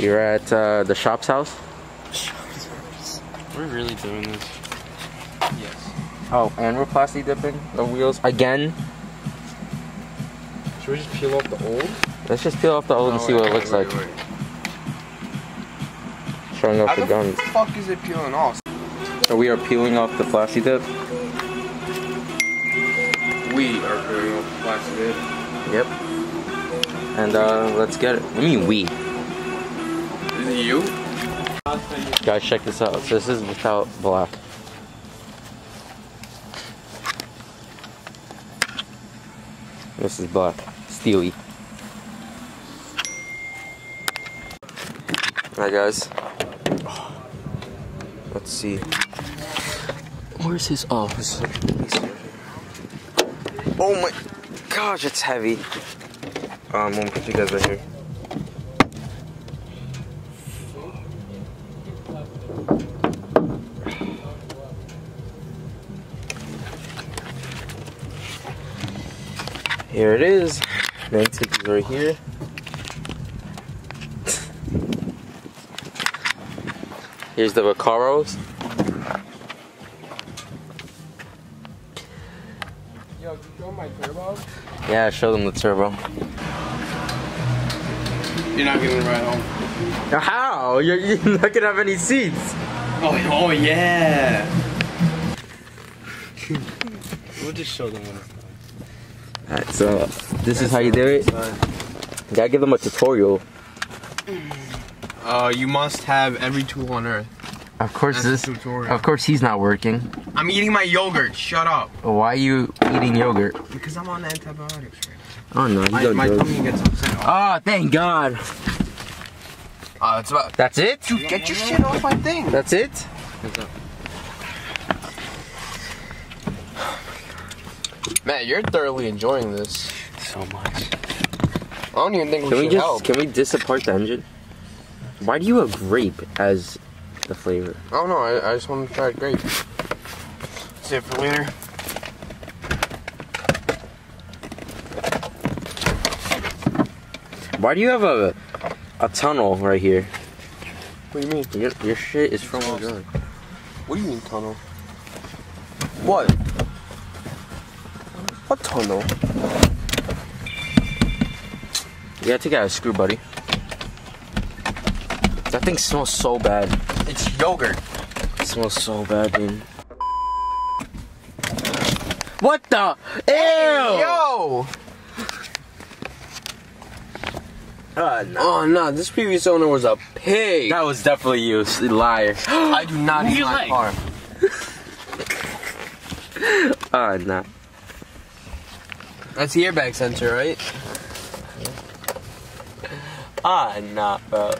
You're at uh, the shop's house? We're really doing this. Yes. Oh, and we're plastic dipping the wheels again. Should we just peel off the old? Let's just peel off the old and Oh, see what it looks wait, like. wait, wait. Showing off How the the guns. What the fuck is it peeling off? So we are peeling off the plastic dip. We are peeling off the plastic lid. Yep. And uh, let's get it. I mean we. Guys, check this out. So this is without black. This is black. Steely. Alright guys. Let's see. Where's his his, Oh my gosh, it's heavy. Um, I'm gonna put you guys right here. Here it is. Nancy is right here. Here's the Recaros. Yo, you show my turbo? Yeah, show them the turbo. You're not getting a ride home. How? You're, you're not gonna have any seats. Oh, oh yeah. We'll just show them when so this is how you do it. You gotta give them a tutorial. Uh, you must have every tool on earth. Of course, That's this. tutorial. Of course, he's not working. I'm eating my yogurt. Shut up. Why are you eating yogurt? Because I'm on antibiotics right Oh no, you now. My, don't my do tummy gets upset. Oh, thank God. uh, it's about. That's it? Dude, get your shit off my thing. That's it? Matt, you're thoroughly enjoying this. So much. I don't even think we Can we should just help. can we disapart the engine? Why do you have grape as the flavor? I don't know. I, I just want to try grape. See it for later. Why do you have a a tunnel right here? What do you mean? Your, your shit is from a Lost. gun. What do you mean tunnel? What? What tunnel? You gotta take out a screw, buddy. That thing smells so bad. It's yogurt. It smells so bad, dude. What the? Ew! Yo! Uh, no. Oh no, this previous owner was a pig. That was definitely you, liar. I do not eat my car. Oh, no. That's the airbag sensor, right? Ah, nah, bro.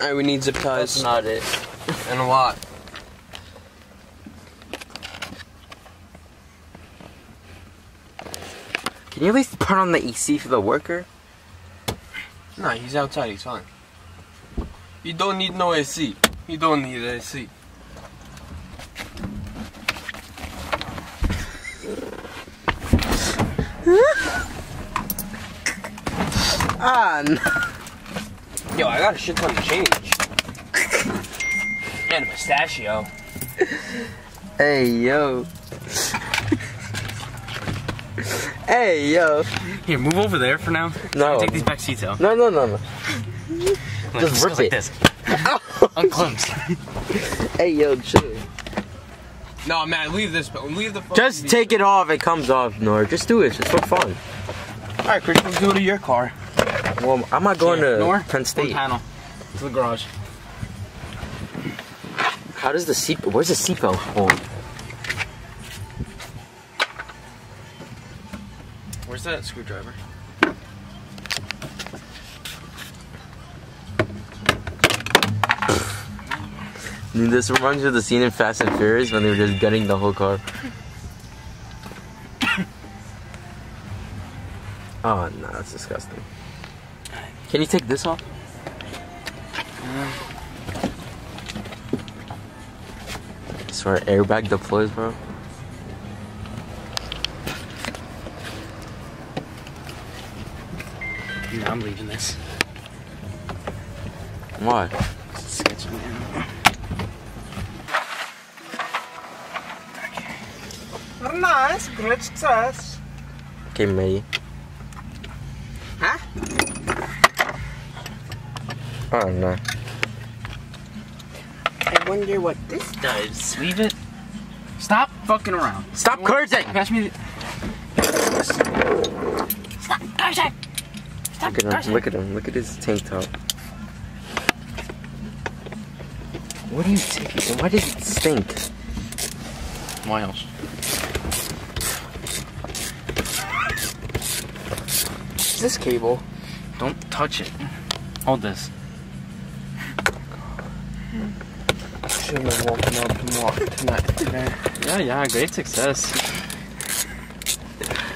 Alright, we need zip That's ties not it. and a lot. Can you at least turn on the AC for the worker? No, he's outside. He's fine. You don't need no AC. You don't need AC. Ah, no. Yo, I got a shit ton of change. and a pistachio. Hey, yo. hey, yo. Here, move over there for now. No. Take these back seats out. No, no, no, no. Like, Just rip goes like it. this. Unclimped. Hey, yo, chill. No, man, leave this. Leave the. fucking Just take it off. It comes off, Nor. Just do it. Just for fun. All right, Chris, let's go to your car. Well, I'm not going to Nor, Penn State. panel. To the garage. How does the seat? Where's the seatbelt hold? Where's that screwdriver? This reminds me of the scene in Fast and Furious when they were just gutting the whole car. oh no, that's disgusting. Can you take this off? I swear, airbag deploys, bro. No, I'm leaving this. Why? Sketch man. Nice, great success. Okay, May. I don't. Uh. I wonder what this does. Leave it. Stop fucking around. Stop cursing! Pass me the. Stop cursing! Stop Look at him, cursing! look at him, look at his tank top. What are you taking? Why does it stink? Why else? Is this cable? Don't touch it. Hold this. Shouldn't have woken up and walked tonight today. Yeah, yeah, great success.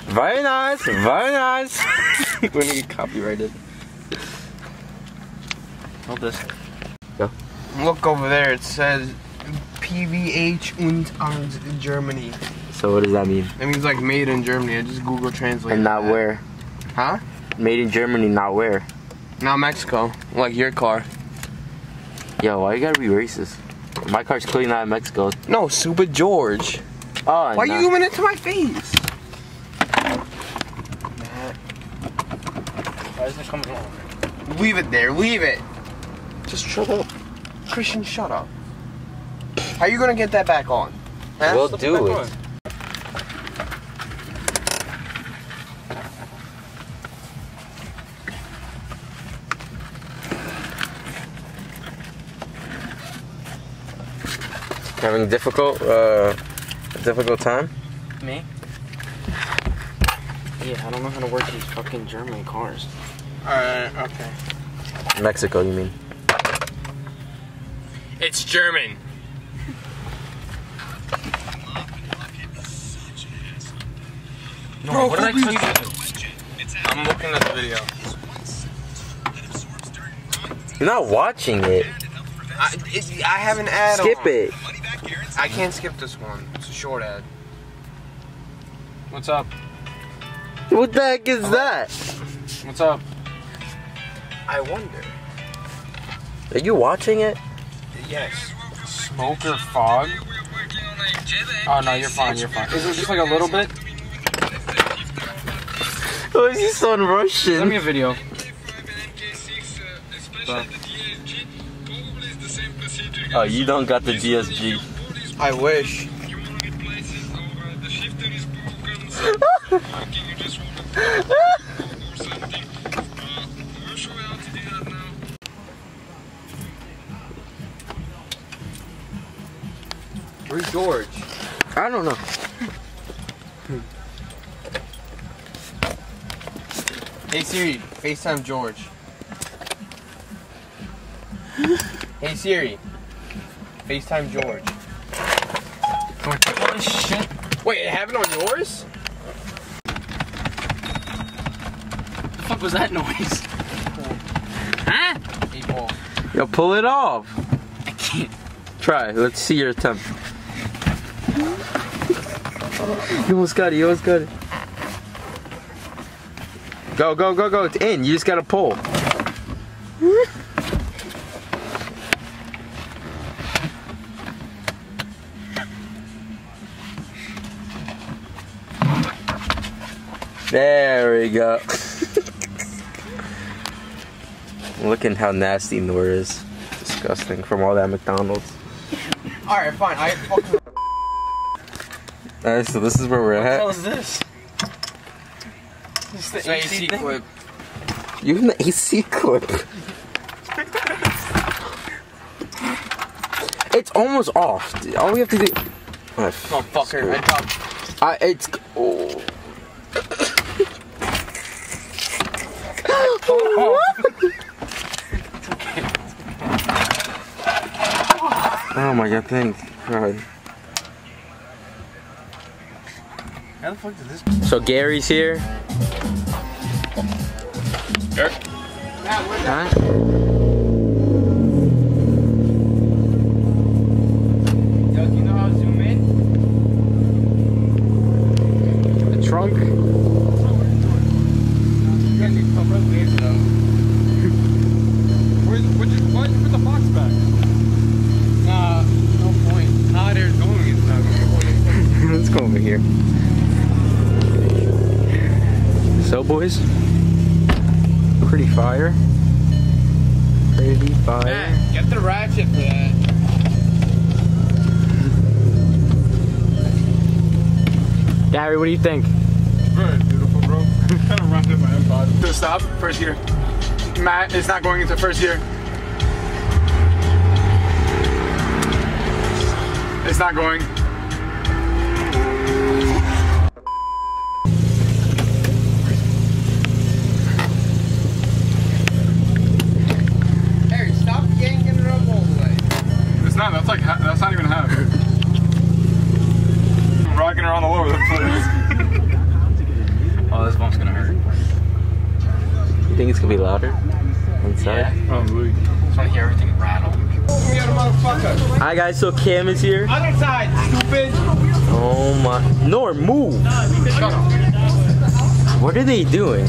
Very nice, very nice. We're gonna get copyrighted. Hold this. Go. Look over there. It says PVH und aus Germany. So what does that mean? That means like made in Germany. I just Google Translate. And not that. where? Huh? Made in Germany, not where? Not Mexico. Like your car. Yo, why you gotta be racist? My car's clearly not in Mexico. No, Super George. Oh, Why nah. are you zooming into my face? Why isn't it coming on? Leave it there. Leave it. Just shut up. Christian, shut up. How are you gonna get that back on? Huh? We'll Put do it. on. Having a difficult, uh, difficult time? Me? Yeah, I don't know how to work these fucking German cars. Alright, okay. Mexico, you mean? It's German. No, what did I tell you to do? I'm looking at the video. You're not watching it. I, it, I have an ad Skip on. it. I can't skip this one. It's a short ad. What's up? What the heck is that? What's up? I wonder. Are you watching it? Yes. Smoker fog? Oh no, you're fine, you're fine. Is it just like a little bit? Oh, is he so Send me a video. Oh, you don't got the DSG. I wish. Where's George? I don't know. Hey Siri, FaceTime George. hey Siri, FaceTime George. Holy shit. Wait, it happened on yours? The fuck was that noise? Huh? Eight ball. Yo, pull it off. I can't. Try. Let's see your attempt. You almost got it. You almost got it. Go, go, go, go. It's in. You just gotta pull. There we go. Looking how nasty Nor is. Disgusting from all that McDonald's. Alright, fine. I fucking. Alright, so this is where we're What the at. is this? This is the AC AC clip. You an AC clip. it's almost off. All we have to do. Oh, Oh, fucker. I dropped. I, it's. Oh. Oh, oh my god, thank God. How the fuck did this? So Gary's here. Eric? Huh? Yo, do you know how to zoom in? The trunk? Boys. Pretty fire. Pretty fire. Man, get the ratchet for that. Gary, what do you think? Very beautiful, bro. kind of rounded my own body. To stop, first year. Matt is not going into first year. It's not going. Hi guys, so Cam is here. Other side, stupid. Oh my, Norm, move! Shut up. What are they doing?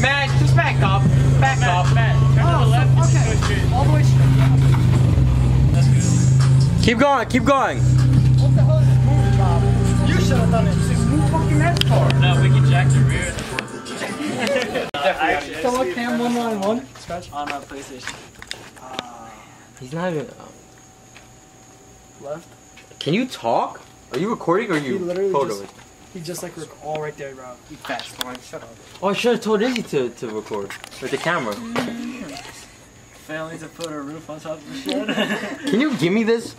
Man, just back up. Back up. Keep going, keep going. You should have done it. Move fucking that far. No, we can jack the rear So what cam one on one? on a PlayStation. He's not even. Um, Left. Can you talk? Are you recording or are you He literally photoing? just- He's just like rec- all right there, bro. You fast line, shut up. Oh, I should have told Izzy to, to record with the camera. Mm-hmm. Failing to put a roof on top of the shed. Can you give me this?